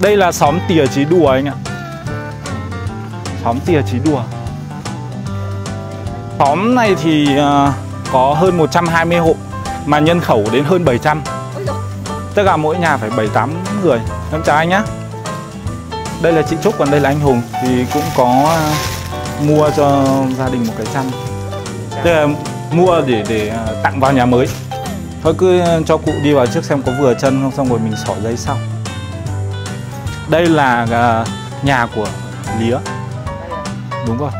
Đây là xóm tỉa trí đùa anh ạ. Xóm tỉa trí đùa. Xóm này thì uh, có hơn 120 hộ Mà nhân khẩu đến hơn 700 Tất cả mỗi nhà phải 7-8 người. Em chào anh nhá. Đây là chị Trúc còn đây là anh Hùng. Thì cũng có uh, mua cho gia đình một cái chăn. Đây là mua để để uh, tặng vào nhà mới. Thôi cứ cho cụ đi vào trước xem có vừa chân không Xong rồi mình xỏ dây sau Đây là uh, nhà của Lía. Đúng rồi.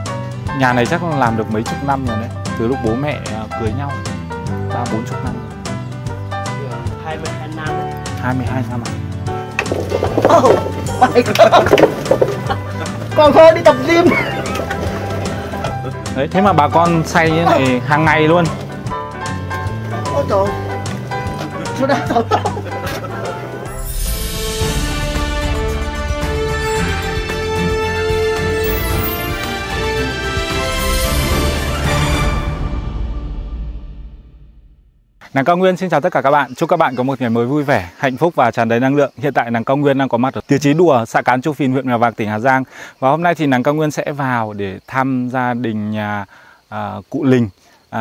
Nhà này chắc là làm được mấy chục năm rồi đấy. Từ lúc bố mẹ uh, cưới nhau. Ba bốn chục năm. 22 năm. 22 năm à? Oh my god Còn thôi đi tập gym. Đấy, thế mà bà con xay như này hàng ngày luôn. Ôi trời. Sao đã Nàng Cao Nguyên xin chào tất cả các bạn. Chúc các bạn có một ngày mới vui vẻ, hạnh phúc và tràn đầy năng lượng. Hiện tại nàng Cao Nguyên đang có mặt ở Tiêu Chí Đùa, xã Cán Châu Phìn, huyện Mèo Vạc, tỉnh Hà Giang. Và hôm nay thì nàng Cao Nguyên sẽ vào để thăm gia đình nhà à, cụ Linh. À,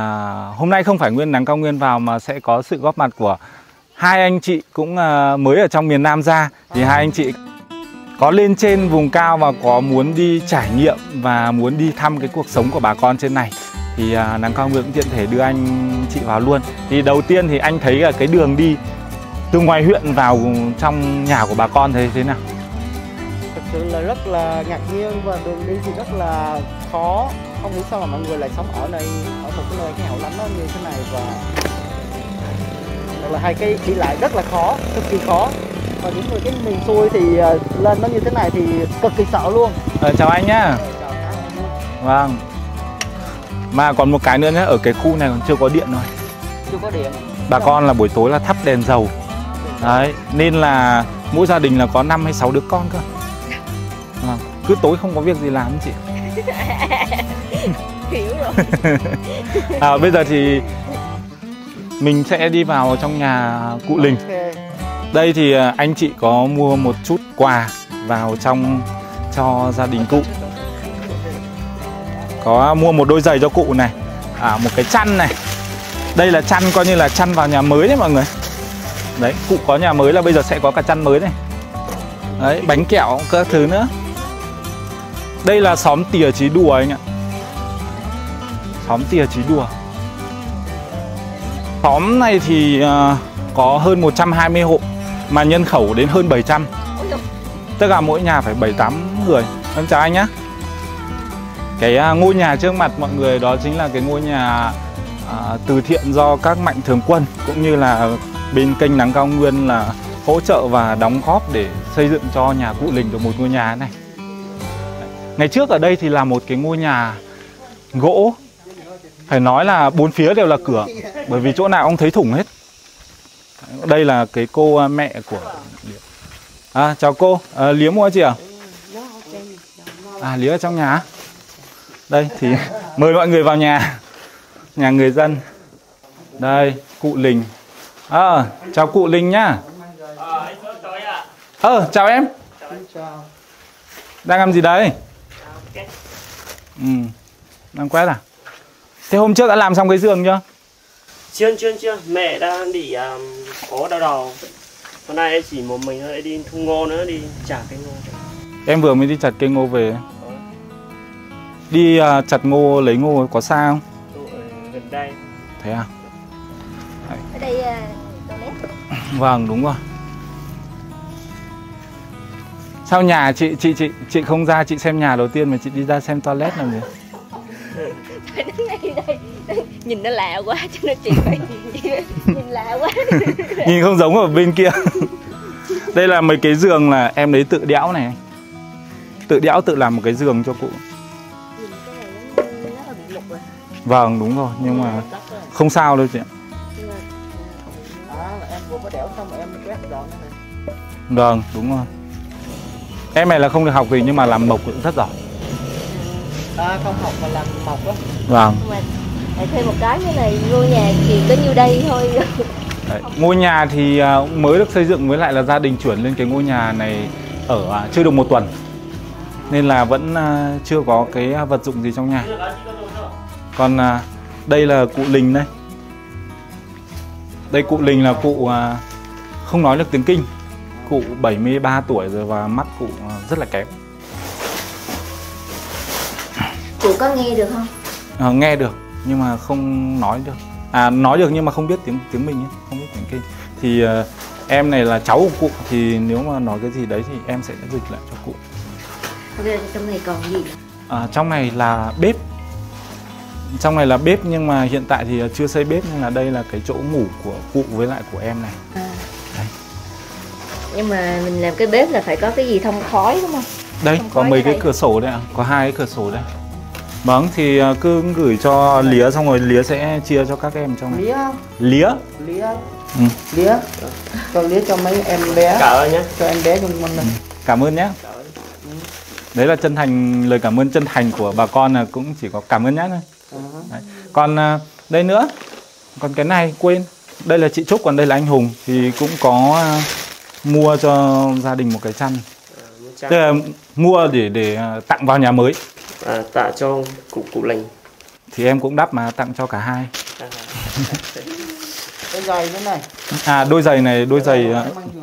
hôm nay không phải nguyên nàng Cao Nguyên vào mà sẽ có sự góp mặt của hai anh chị cũng à, mới ở trong miền Nam ra. Thì hai anh chị có lên trên vùng cao và có muốn đi trải nghiệm và muốn đi thăm cái cuộc sống của bà con trên này thì à, nàng cao nguyên cũng tiện thể đưa anh chị vào luôn. Thì đầu tiên thì anh thấy là cái đường đi từ ngoài huyện vào trong nhà của bà con thấy thế nào? Thực sự là rất là ngạc nhiên và đường đi thì rất là khó. Không hiểu sao mà mọi người lại sống ở đây Ở một cái nơi cái hậu lánh nó như thế này và Thật là hai cái đi lại rất là khó, cực kỳ khó. Và những người cái miền xuôi thì ờ, lên nó như thế này thì cực kỳ sợ luôn. Ờ, chào anh nhá. Vâng mà còn một cái nữa nhé ở cái khu này còn chưa có điện rồi Chưa có điện. Bà con là buổi tối là thắp đèn dầu. Đấy nên là mỗi gia đình là có 5 hay 6 đứa con cơ. Vâng. cứ tối không có việc gì làm chị. Hiểu rồi. À, bây giờ thì mình sẽ đi vào trong nhà cụ Linh. Đây thì à, anh chị có mua một chút quà vào trong cho gia đình cụ có mua một đôi giày cho cụ này. À, một cái chăn này. Đây là chăn coi như là chăn vào nhà mới đấy mọi người. Đấy cụ có nhà mới là bây giờ sẽ có cả chăn mới này. Đấy bánh kẹo các thứ nữa. Đây là xóm tỉa trí đùa anh ạ. Xóm tỉa trí đùa. Xóm này thì uh, có hơn 120 hộ mà nhân khẩu đến hơn 700 tất cả mỗi nhà phải 7-8 người. Em chào anh nhé cái à, ngôi nhà trước mặt mọi người đó chính là cái ngôi nhà à, từ thiện do các mạnh thường quân cũng như là bên kênh nắng cao nguyên là hỗ trợ và đóng góp để xây dựng cho nhà cụ Linh được một ngôi nhà này. Ngày trước ở đây thì là một cái ngôi nhà gỗ phải nói là bốn phía đều là cửa bởi vì chỗ nào ông thấy thủng hết. Đây là cái cô à, mẹ của À chào cô, à, Liếm mua chị à? À Liếm ở trong nhà đây thì mời mọi người vào nhà. Nhà người dân. Đây cụ linh. À, chào cụ linh nhá. Ờ à, chào em. Đang làm gì đấy? Ừ đang quét à? Thế hôm trước đã làm xong cái giường chưa? Chưa chưa chưa. Mẹ đang đi um, có đau đầu. Hôm nay chỉ một mình thôi đi thu ngô nữa đi trả cái ngô. Em vừa mới đi chặt cây ngô về Đi uh, chặt ngô lấy ngô có xa không? ở gần đây. Thế à? ở đây uh, toilet Vâng đúng rồi. Sao nhà chị chị chị chị không ra chị xem nhà đầu tiên mà chị đi ra xem toilet làm gì? Nhìn nó lạ quá cho nên chị phải nhìn lạ quá. Nhìn không giống ở bên kia. Đây là mấy cái giường là em lấy tự đẽo này. Tự đẽo tự làm một cái giường cho cụ Vâng đúng rồi nhưng mà không sao đâu chị ạ. Nhưng mà, Đó là em vừa có đẽo xong rồi em quét dọn cái này Vâng đúng rồi. Em này là không được học gì nhưng mà làm mộc cũng rất giỏi. À không học mà làm mộc á. Vâng. Mà thêm một cái như này ngôi nhà chỉ có nhiêu đây thôi. Đấy. Ngôi nhà thì à, mới được xây dựng với lại là gia đình chuyển lên cái ngôi nhà này ở à, chưa được một tuần nên là vẫn à, chưa có cái à, vật dụng gì trong nhà. Còn à, đây là cụ Linh đây. Đây cụ Linh là cụ à, không nói được tiếng kinh. Cụ 73 tuổi rồi và mắt cụ à, rất là kém. Cụ có nghe được không? Ờ, nghe được nhưng mà không nói được. À nói được nhưng mà không biết tiếng tiếng mình ấy, không biết tiếng kinh. Thì em này là cháu của cụ thì nếu mà nói cái gì đấy thì em sẽ dịch lại cho cụ Trong này còn gì à, trong này là bếp. Trong này là bếp nhưng mà hiện tại thì chưa xây bếp nên là đây là cái chỗ ngủ của cụ với lại của em này. À. Đấy. Nhưng mà mình làm cái bếp là phải có cái gì thông khói đúng không? đây Không có mấy cái đây. cửa sổ đây ạ. Có hai cái cửa sổ đây. Vâng thì ờ, cứ gửi cho lía xong rồi lía sẽ chia cho các em trong này. Lía lía? Lía. Ừ. lía. Cho lía cho mấy em bé. Cả ơn nhé. cho em bé trong mình này. Cảm ơn nhé đấy là chân thành lời cảm ơn chân thành của bà con là cũng chỉ có cảm ơn nhé thôi. Ờ. đấy. còn à, đây nữa còn cái này quên. Đây là chị trúc còn đây là anh hùng. Thì cũng có à, mua cho gia đình một cái chăn. Tức là mua để để à, tặng vào nhà mới. À, tạ cho cụ cụ lành. thì em cũng đắp mà tặng cho cả hai. Cái giày thế này. À đôi giày này đôi giày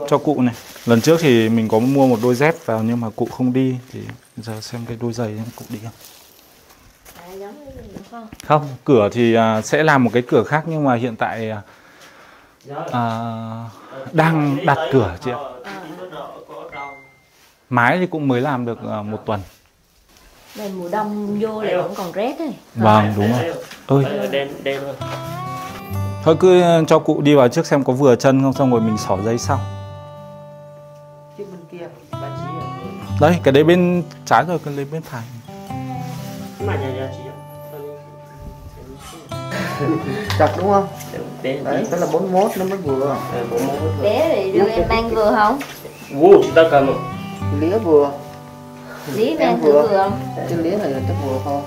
cho cụ này lần trước thì mình có mua một đôi dép vào nhưng mà cụ không đi thì giờ xem cái đôi giày cụ đi không không? cửa thì à, sẽ làm một cái cửa khác nhưng mà hiện tại à, à, đang đặt cửa chị ạ mái thì cũng mới làm được à, một tuần Này mùa đông vô lại vẫn còn rét ấy. vâng đúng rồi ơi đen đen luôn. thôi cứ cho cụ đi vào trước xem có vừa chân không xong rồi mình xỏ dây sau đấy cái đấy bên trái rồi cái đấy bên phải chặt đúng không đấy cái là 41 nó mới vừa Ờ. Bé thì đưa em mang vừa không? Chúng ta cầm lía vừa Lý mang vừa. không? cái lía này là chắc vừa thôi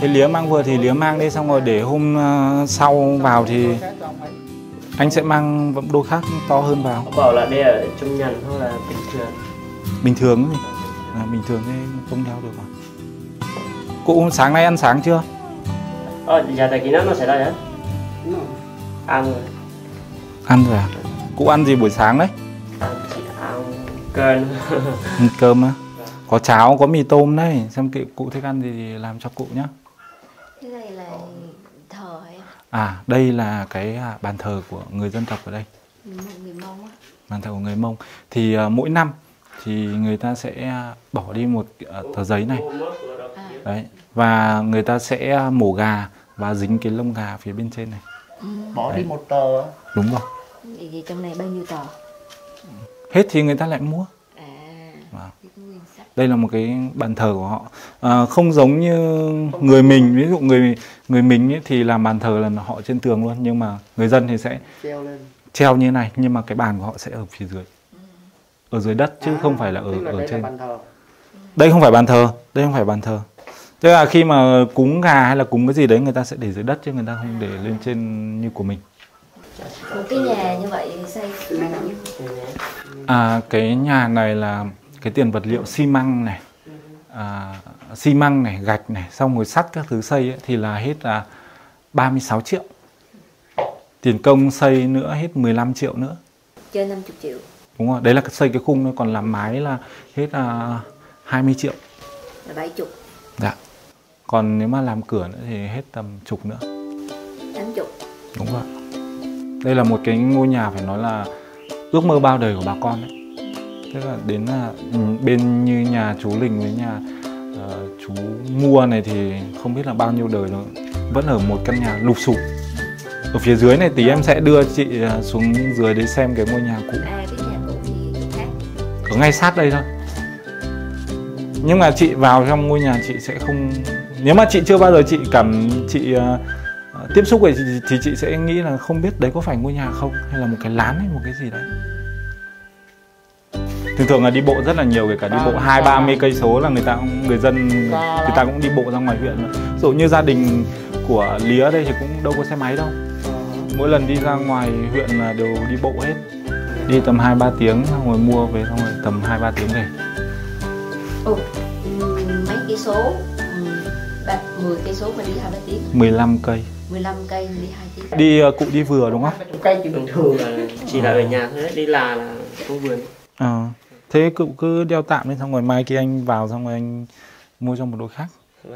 cái lía mang vừa thì lía mang đi xong rồi để hôm à, sau vào thì anh sẽ mang đôi khác to hơn vào bảo là đây ở trong nhằn thôi là bình thường. bình thường ấy. À, bình thường thì không đeo được à cụ sáng nay ăn sáng chưa Ờ, giờ tại kỹ năng nó sẽ? Đúng rồi. Ăn rồi. ăn rồi à cụ ăn gì buổi sáng đấy Ăn cơm. cơm á có cháo có mì tôm đấy xem cụ thích ăn gì thì làm cho cụ nhá Cái này là thờ hay à đây là cái à, bàn thờ của người dân tộc ở đây. Người, người Mông á. bàn thờ của người mông. Thì à, mỗi năm thì người ta sẽ à, bỏ đi một à, tờ giấy này. À. đấy và người ta sẽ mổ gà và dính cái lông gà phía bên trên này. Bỏ đi một tờ đúng rồi. Vậy thì trong này bao nhiêu tờ? hết thì người ta lại mua. À, Vâng. đây là một cái bàn thờ của họ. À, không giống như người mình. Ví dụ người người mình ấy thì làm bàn thờ là họ trên tường luôn nhưng mà người dân thì sẽ treo lên. treo như này nhưng mà cái bàn của họ sẽ ở phía dưới. Ở dưới đất chứ À, không phải là ở là ở đây là trên. bàn thờ. Đây không phải bàn thờ đây không phải bàn thờ. Tức là khi mà cúng gà hay là cúng cái gì đấy người ta sẽ để dưới đất chứ người ta không để lên trên như của mình. Một cái nhà như vậy xây à cái nhà này là cái tiền vật liệu xi măng này. À, xi măng này gạch này xong rồi sắt các thứ xây ấy, thì là hết là 36 triệu. Tiền công xây nữa hết 15 triệu nữa. Trên 50 triệu. đúng rồi đấy là xây cái khung thôi còn làm mái là hết là 20 triệu. Là 70, dạ. Còn nếu mà làm cửa nữa thì hết tầm chục nữa. 80. đúng rồi. Đây là một cái ngôi nhà phải nói là ước mơ bao đời của bà con đấy tức là đến là bên như nhà chú Linh với nhà chú mua này thì không biết là bao nhiêu đời rồi. Vẫn ở một căn nhà lụp sụp. Ở phía dưới này tí em sẽ đưa chị ờ, xuống dưới để xem cái ngôi nhà cũ. À, cái nhà cũ thì chỗ khác. ở ngay sát đây thôi. Nhưng mà chị vào trong ngôi nhà chị sẽ không nếu mà chị chưa bao giờ chị cảm chị ờ, tiếp xúc chị, thì chị sẽ nghĩ là không biết đấy có phải ngôi nhà không hay là một cái lán hay một cái gì đấy thường thường là đi bộ rất là nhiều kể cả đi bộ hai ba mươi cây số là người ta cũng, người dân người ta cũng đi bộ ra ngoài huyện. Ví dụ như gia đình của lía đây thì cũng đâu có xe máy đâu. Mỗi lần đi ra ngoài huyện là đều đi bộ hết. Đi tầm 2 3 tiếng xong rồi mua về xong rồi tầm 2 3 tiếng về. Ồ, ừm, mấy cây số? Ba 10 cây số mà đi 2 3 tiếng. 15 cây. 15 cây đi 2 tiếng. Đi ờ, cụ đi vừa đúng không? cây chỉ bình thường là chỉ là ở nhà thôi đấy, đi là là không vườn. Ờ. Thế cụ cứ đeo tạm đi xong rồi mai kia anh vào xong rồi anh mua cho một đôi khác.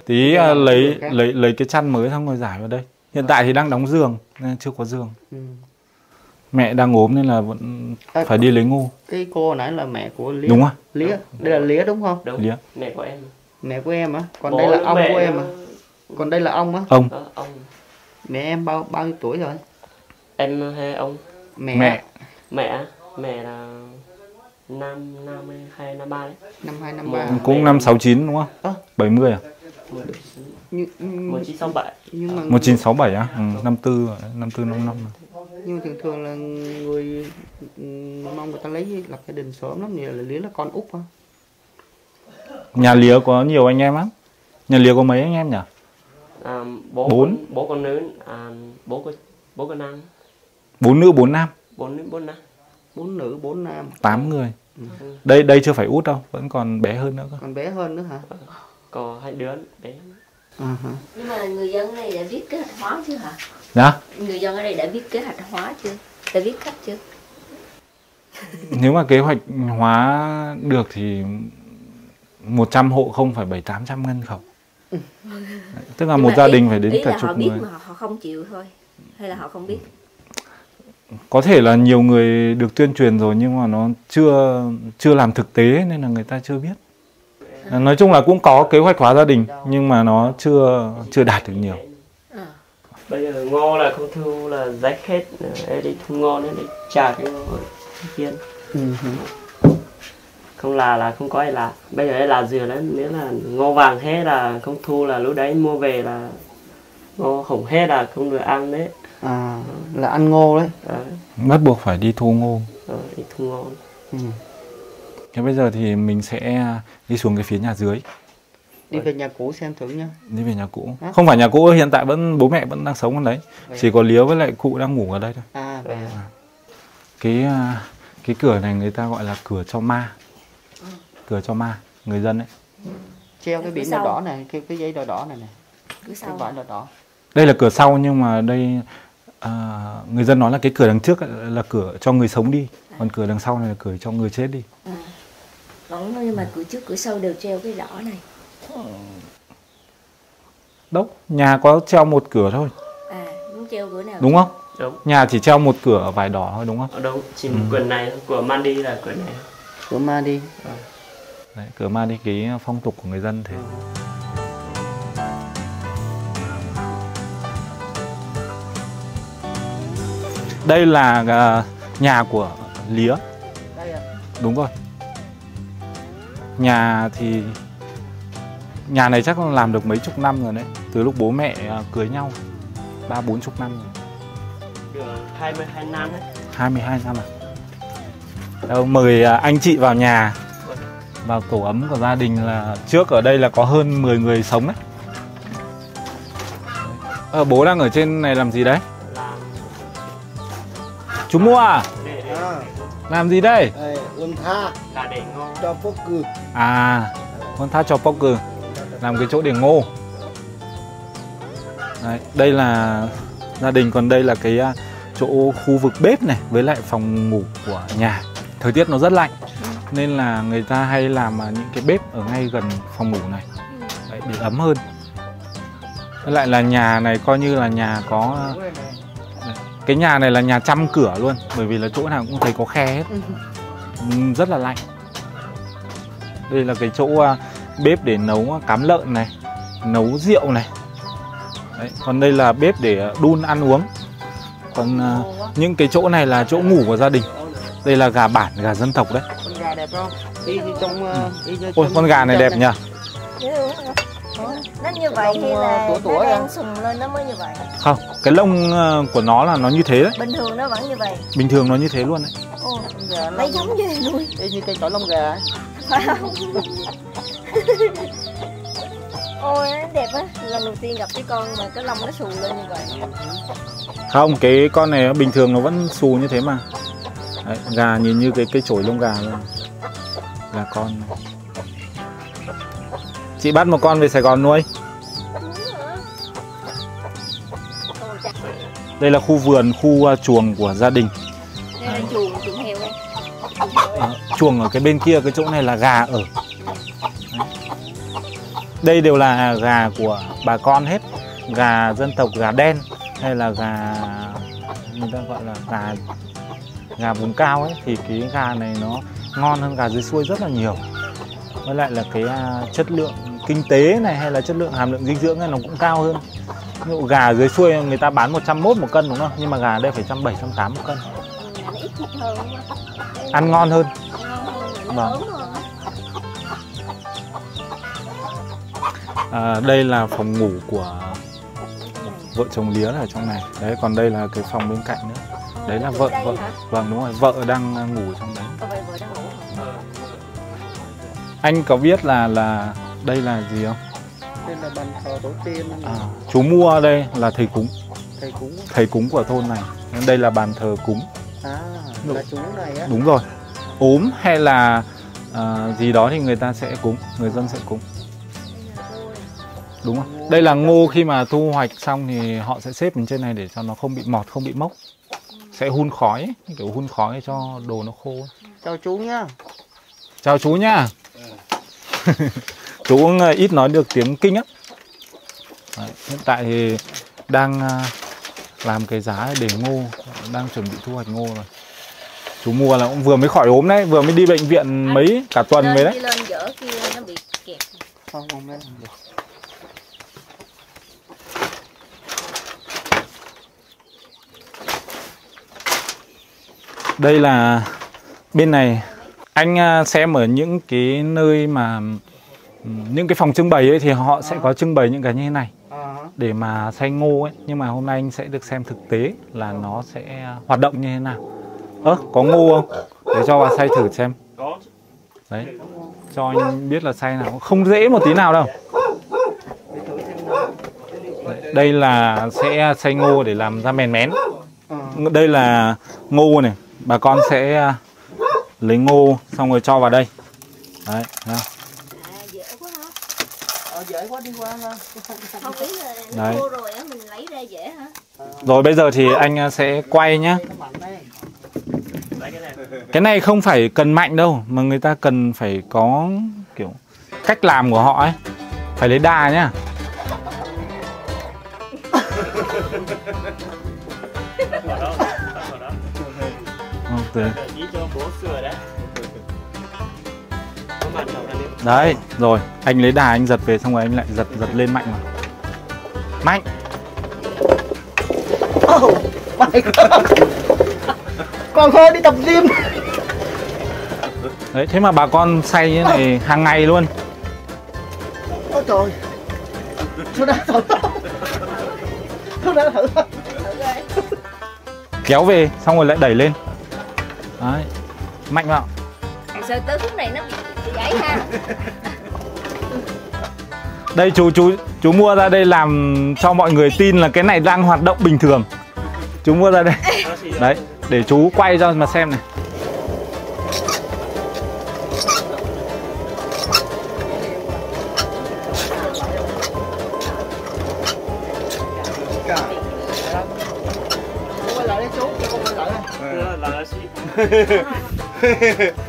Tí ờ, lấy lấy lấy cái chăn mới xong rồi giải vào đây. Hiện tại thì đang đóng giường nên chưa có giường. ừ. Mẹ đang ốm nên là vẫn À, phải đi lấy ngô. cái cô nãy là mẹ của Lía. Đúng không? Lía. Đây là Lía đúng không? Đúng. Lía. mẹ của em. Mẹ của em á? Còn Bố đây là ông mẹ của em à? Còn đây là ông á? Ông, Ờ, ông. Mẹ em bao bao nhiêu tuổi rồi? Em hay ông? Mẹ mẹ. mẹ mẹ là năm năm hay năm ba đấy năm hai năm Một- ba cũng năm 69 đúng không? Ơ. 70 à? một một chín sáu bảy nhưng mà 1967 á? Ừ, 54 rồi, 54 55. nhưng thường thường là người mong người ta lấy lập gia đình sớm lắm nhiều là Lía là con út hả Nhà Lía có nhiều anh em lắm. Nhà Lía có mấy anh em nhỉ? à, bố Bốn. con, bố con nữ à, bố con bố con nam Bốn nữ bốn nam, bốn nữ bốn nam bốn nữ bốn nam 8 người. Ừ. Đây đây chưa phải út đâu, vẫn còn bé hơn nữa cơ. còn bé hơn nữa hả có hai đứa bé hả Nhưng mà người dân đây đã viết kế hoạch hóa chưa hả? Dạ. Người dân ở đây đã viết kế hoạch hóa chưa? Đã viết khách chưa? Nếu mà kế hoạch hóa được thì 100 hộ không phải 7 800 nhân khẩu. Tức là Nhưng một gia ý- đình phải đến ý cả là họ chục biết người. mà họ không chịu thôi hay là họ không biết có thể là nhiều người được tuyên truyền rồi nhưng mà nó chưa chưa làm thực tế nên là người ta chưa biết. Nói chung là cũng có kế hoạch hóa gia đình nhưng mà nó chưa chưa đạt được nhiều. bây giờ ngô là không thu là rách hết ờ, để đi thu ngô nữa để trả cho viên không là là không có ai là bây giờ ai là dừa đấy, nếu là ngô vàng hết là không thu là lúc đấy mua về là ngô hỏng hết là không được ăn đấy à là ăn ngô đấy đấy Bắt buộc phải đi thu ngô. rồi đi thu ngô ừ. Thế bây giờ thì mình sẽ đi xuống cái phía nhà dưới, đi về nhà cũ xem thử nha đi về nhà cũ. Hả? Không phải nhà cũ hiện tại vẫn bố mẹ vẫn đang sống ở đấy. Chỉ có Liếu với lại cụ đang ngủ ở đây thôi. à về Cái à, cái cửa này người ta gọi là cửa cho ma. Cửa cho ma người dân ấy. treo cái biển đỏ đỏ này cái cái giấy đỏ đỏ này này cái sau vải đỏ đỏ Đây là cửa sau nhưng mà đây à, người dân nói là cái cửa đằng trước là cửa cho người sống đi, còn cửa đằng sau này là cửa cho người chết đi. à. vẫn nhưng mà cửa trước cửa sau đều treo cái đỏ này. Đâu, nhà có treo một cửa thôi, à muốn treo cửa nào? Đúng không? đúng Nhà chỉ treo một cửa vải đỏ thôi đúng không? ở đâu? Chỉ một quyển này của Mandy là quyển này. Cửa ma đi Đấy, cửa ma đi cái phong tục của người dân thế. Đây là à, nhà của Lía, đúng rồi. Nhà thì nhà này chắc là làm được mấy chục năm rồi đấy, từ lúc bố mẹ à, cưới nhau, ba bốn chục năm rồi, được 22 năm đấy 22 năm à. Đâu, mời à, anh chị vào nhà vào tổ ấm của gia đình là trước ở đây là có hơn 10 người sống đấy. Ờ, bố đang ở trên này làm gì đấy? Làm Chú mua à? À, Làm gì đây? đây, ươm tha là để ngô cho cử À, con tha cho poker làm cái chỗ để ngô. Đấy, đây là gia đình còn đây là cái à, chỗ khu vực bếp này với lại phòng ngủ của nhà. Thời tiết nó rất lạnh nên là người ta hay làm à, những cái bếp ở ngay gần phòng ngủ này Đấy, để ấm hơn. Với lại là nhà này coi như là nhà có à, cái nhà này là nhà chăm cửa luôn bởi vì là chỗ nào cũng thấy có khe hết. Ừ, rất là lạnh. Đây là cái chỗ à, bếp để nấu cám lợn này nấu rượu này. Đấy, còn đây là bếp để à, đun ăn uống. Còn à, những cái chỗ này là chỗ ngủ của gia đình. Đây là gà bản gà dân tộc đấy. Con gà đẹp không? Đi trong ờ, đi cho- ôi trong- con gà này đẹp nhỉ nó như vậy thì là Tuổi tuổi nó à? đang sùng lên nó mới như vậy. Không cái lông à, của nó là nó như thế đấy. Bình thường nó vẫn như vậy. Bình thường nó như thế luôn đấy. Ồ, gà nó lấy giống như nuôi y như cây tỏi lông gà phải không ôi nó đẹp á. Lần đầu tiên gặp cái con mà cái lông nó xù lên như vậy. Không cái con này bình thường nó vẫn xù như thế mà. Đấy, gà nhìn như cái cây chổi lông gà luôn. Gà con. này. Chị bắt một con về Sài Gòn nuôi. Đây là khu vườn, khu uh, chuồng của gia đình. Đây là chuồng chuồng heo đây à, Chuồng ở cái bên kia, cái chỗ này là gà ở. Đây đều là gà của bà con hết. Gà dân tộc gà đen Hay là gà Người ta gọi là gà Gà vùng cao ấy Thì cái gà này nó ngon hơn gà dưới xuôi rất là nhiều với lại là cái à, chất lượng kinh tế này Hay là chất lượng hàm lượng dinh dưỡng này nó cũng cao hơn. Ví dụ gà dưới xuôi người ta bán 101 một cân đúng không? Nhưng mà gà đây phải 170, 180 một cân. Ăn ngon hơn. Vâng. à, Đây là phòng ngủ của vợ chồng Lía ở trong này. Đấy còn đây là cái phòng bên cạnh nữa. Đấy là vợ vợ? Vâng đúng rồi. Vợ đang à, ngủ trong đấy. Anh có biết là là đây là gì không? đây là bàn thờ tổ tiên. À, chú mua đây là thầy cúng. Thầy cúng. Thầy cúng của thôn này. Đây là bàn thờ cúng. À Đúng. là chú này á. Đúng rồi. Ốm hay là à, gì đó thì người ta sẽ cúng Người dân sẽ cúng. Đúng không? Đây là ngô khi mà thu hoạch xong thì họ sẽ xếp lên trên này để cho nó không bị mọt, không bị mốc. Sẽ hun khói, ấy, kiểu hun khói cho đồ nó khô. Chào chú nhá. Chào chú nhá Chú cũng ờ, ít nói được tiếng kinh á. Đấy, Hiện tại thì đang à, làm cái giá để ngô Đang chuẩn bị thu hoạch ngô rồi. Chú mua là cũng vừa mới khỏi ốm đấy Vừa mới đi bệnh viện mấy cả tuần mới đấy. đi lên dở kia nó bị kẹt. Không không lên được. Đây là bên này anh à, xem ở những cái nơi mà những cái phòng trưng bày ấy thì họ sẽ có trưng bày những cái như thế này. À. Để mà xay ngô ấy nhưng mà hôm nay anh sẽ được xem thực tế là nó sẽ hoạt động như thế nào. Ơ có ngô không? Để cho bà xay thử xem. Có. Đấy cho anh biết là xay nào. Không dễ một tí nào đâu. Đấy, đây là sẽ xay ngô để làm ra mèn mén. À đây là ngô này. Bà con sẽ à, lấy ngô xong rồi cho vào đây. Đấy hả ờ, dễ quá đi qua ha. Không ý là nó Đấy. rồi á mình lấy ra dễ hả? Rồi bây giờ thì anh à, sẽ quay nhá. Cái này cái này không phải cần mạnh đâu mà người ta cần phải có kiểu cách làm của họ ấy. Phải lấy đà nhá. Đó vào đó đấy rồi. Anh lấy đà anh giật về xong rồi anh lại giật giật lên mạnh vào mạnh. Oh my god. Còn đi tập gym. Đấy thế mà bà con xay như này hàng ngày luôn. Ôi trời. Chú đã thử chú đã thử kéo về xong rồi lại đẩy lên. Đấy. Mạnh vào sợ tới khúc này nó bị, ấy ha. Đây chú chú chú mua ra đây làm cho mọi người tin là cái này đang hoạt động bình thường. Chú mua ra đây. Đấy để chú quay cho mà xem này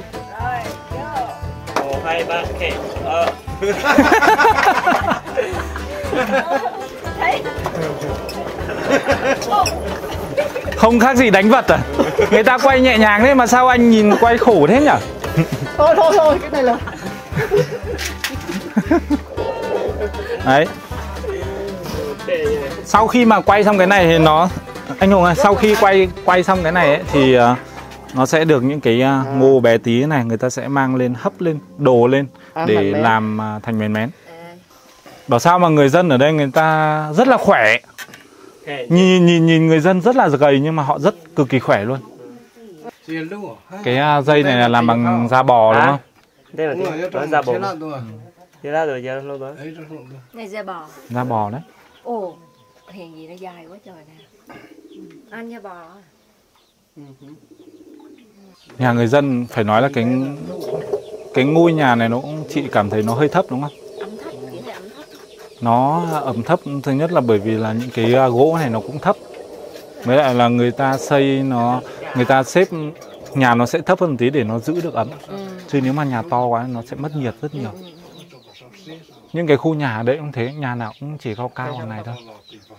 không khác gì đánh vật à? Người ta quay nhẹ nhàng thế mà sao anh nhìn quay khổ thế nhỉ thôi thôi thôi cái này là đấy. Sau khi mà quay xong cái này thì nó anh Hùng ơi sau khi quay quay xong cái này ấy, thì ờ, nó sẽ được những cái ờ, ngô bé tí này người ta sẽ mang lên hấp lên đồ lên Ăn để mảnh mén. làm thành mén mén. À, bảo sao mà người dân ở đây người ta rất là khỏe. Nhìn nhìn nhìn người dân rất là gầy nhưng mà họ rất cực kỳ khỏe luôn. Cái ờ, dây này là làm bằng da bò đúng không? Đây là tiếng ra bồ thế ra rồi. Giờ lâu đó này da bò. Da bò đấy. Ồ hèn gì nó dài quá trời nè. Anh da bò. À? nhà người dân phải nói là cái cái ngôi nhà này nó cũng chị cảm thấy nó hơi thấp đúng không? Ẩm thấp nó ẩm thấp thứ nhất là bởi vì là những cái à, gỗ này nó cũng thấp. Với lại là người ta xây nó người ta xếp nhà nó sẽ thấp hơn tí để nó giữ được ấm. Ừ. chứ nếu mà nhà to quá nó sẽ mất nhiệt rất nhiều. Những cái khu nhà đấy cũng thế nhà nào cũng chỉ cao cao bằng này thôi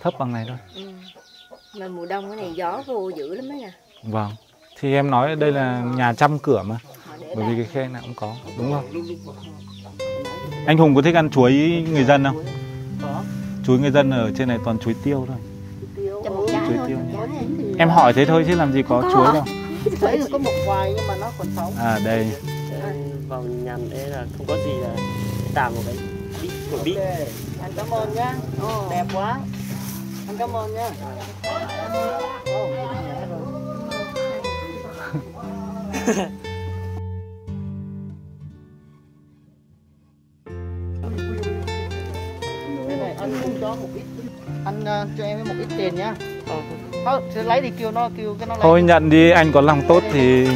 thấp bằng này thôi. Ừ. mà mùa đông cái này gió vô dữ lắm đấy nè vâng. Thì em nói đây là nhà trăm cửa mà bởi vì cái khe nào cũng có đúng không? Anh hùng có thích ăn chuối người dân không? Có. Chuối người dân ở trên này toàn chuối tiêu thôi. Chuối tiêu. em hỏi thế thôi chứ làm gì có chuối đâu. Thấy là có một vài nhưng mà nó còn sống. À đây. Vào nhằm đấy là không có gì là tạo một cái bí một bí Ok, anh cảm ơn nhá. Đẹp quá. Anh cảm ơn nhá. Ồ, cho một ít anh ờ, cho em một ít tiền nhá. Ờ, Thôi, sẽ lấy đi kêu nó kêu cái nó lấy. Thôi nhận đi anh có lòng tốt thì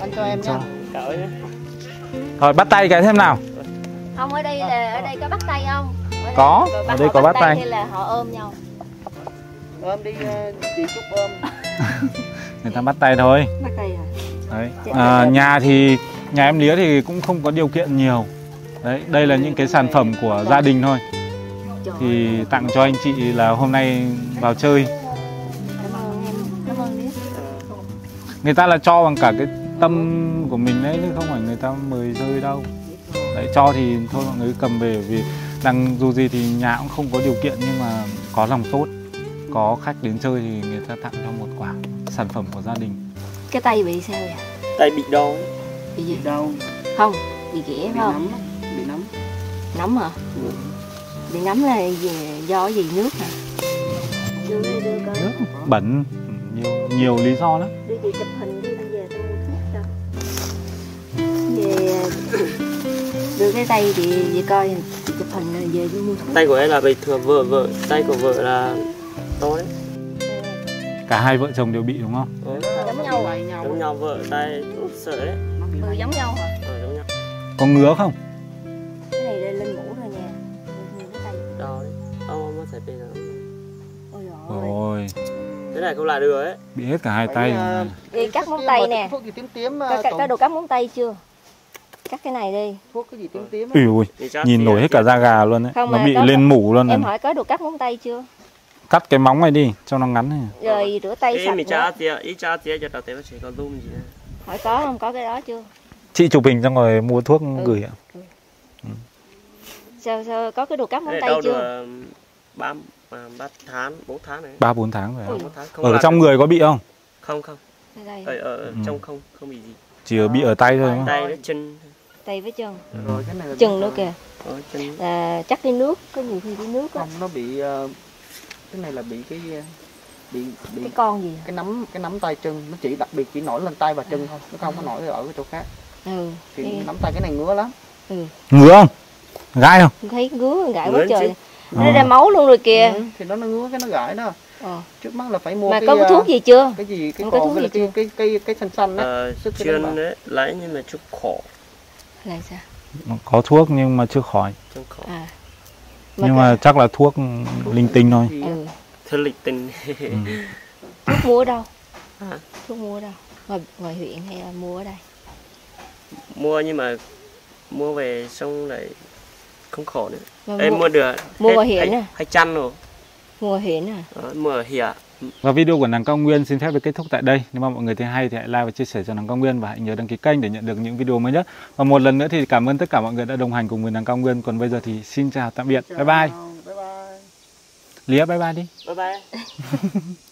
anh cho em nhá cho. cảm ơn nhé thôi bắt tay cái xem nào. Không ở đây là ở đây có bắt tay không? Ở đây, Có, rồi ở bắt- đây có bắt tay. hay là họ ôm nhau? Ôm đi ờ, chị chúc ôm. Người ta bắt tay thôi. Bắt tay à? Đấy. À, nhà thì nhà em lía thì cũng không có điều kiện nhiều. Đấy đây là những cái sản phẩm của gia đình thôi thì tặng cho anh chị là hôm nay vào chơi. Cảm ơn em cảm ơn Lý người ta là cho bằng cả cái tâm của mình đấy chứ không phải người ta mời rơi đâu. Đấy cho thì thôi mọi người cầm về vì đằng dù gì thì nhà cũng không có điều kiện nhưng mà có lòng tốt có khách đến chơi thì người ta tặng cho một quả sản phẩm của gia đình. Cái tay bị sao vậy? Tay bị đau. Bị gì? Đâu không bị ghẻ bị phải không? nấm bị nấm. Nóng hả bị nóng là gì, do gì? Nước hả? Đưa đi đưa coi nước bẩn nhiều nhiều lý do lắm. Đưa chị chụp hình đi bây giờ tôi mua thuốc cho về đưa cái tay chị về coi chị chụp hình rồi về đi mua thuốc. Tay của em là bình thường vợ vợ tay của vợ là to đấy cả hai vợ chồng đều bị đúng không? Ờ, giống nhau nhau giống nhau vợ tay úp sợ đấy. Ừ, giống nhau hả? Ờ, giống nhau. Có ngứa không cái này không là được ấy. Bị hết cả hai tay. À, đi cắt móng tay nè. thuốc gì các, tổng... đồ cắt móng tay chưa? Cắt cái này đi. Thuốc cái gì tím tím ấy. ui nhìn nổi hết cả da gà luôn đấy nó bị lên mủ luôn em hỏi có đồ cắt móng tay chưa? Cắt cái móng này đi cho nó ngắn này. Rồi rửa tay sạch hỏi có không? Có cái đó chưa? Chị chụp hình xong rồi mua thuốc ừ. gửi ạ. Ừ. sao sao có cái đồ cắt móng tay chưa? bám Ờ, 3 tháng, 4 tháng này 3 4 tháng rồi. Ừ. 4 tháng. Ở trong người có bị không? Không không. Ở, ở ừ. trong không không bị gì. Chỉ ở bị ở tay thôi. Tay với chân. Tay với chân. Ừ. Rồi cái này là chân nữa kìa. Ở chân. Là chắc cái nước, có nhiều khi cái nước. Không nó bị cái này là bị cái bị bị cái con gì? Cái nắm cái nắm tay chân nó chỉ đặc biệt chỉ nổi lên tay và chân ừ. thôi, nó không có nổi ở cái chỗ khác. Ừ. Thì cái... nắm tay cái này ngứa lắm. Ừ. Ngứa không? Gai không? Thấy ngứa gãi quá trời. Chứ nó Ờ. ra máu luôn rồi kìa Ừ, thì nó nó ngứa cái nó gãi đó ờ. trước mắt là phải mua mà cái có cái thuốc gì chưa cái gì cái cồn thuốc lại cái chưa? cái cái cái xanh xanh đó ờ, cái đánh chuyên đấy lấy nhưng mà chút khổ là sao Có thuốc nhưng mà chưa khỏi. à Nhưng mà chắc là thuốc linh tinh thôi. Ừ. thứ lịch tình Ừ. thuốc mua ở đâu Hả? thuốc mua ở đâu ngoài, ngoài huyện hay là mua ở đây mua nhưng mà mua về xong lại không khổ nữa mà em mua, mua được mua hai- à? hai chăn rồi mua huyện à Ờ, mua hìa Và video của nàng cao nguyên xin phép được kết thúc tại đây. Nếu mà mọi người thấy hay thì hãy like và chia sẻ cho nàng cao nguyên và hãy nhớ đăng ký kênh để nhận được những video mới nhất. Và một lần nữa thì cảm ơn tất cả mọi người đã đồng hành cùng với nàng cao nguyên. Còn bây giờ thì xin chào tạm biệt. Bye bye. bye bye Lía bye bye đi. bye bye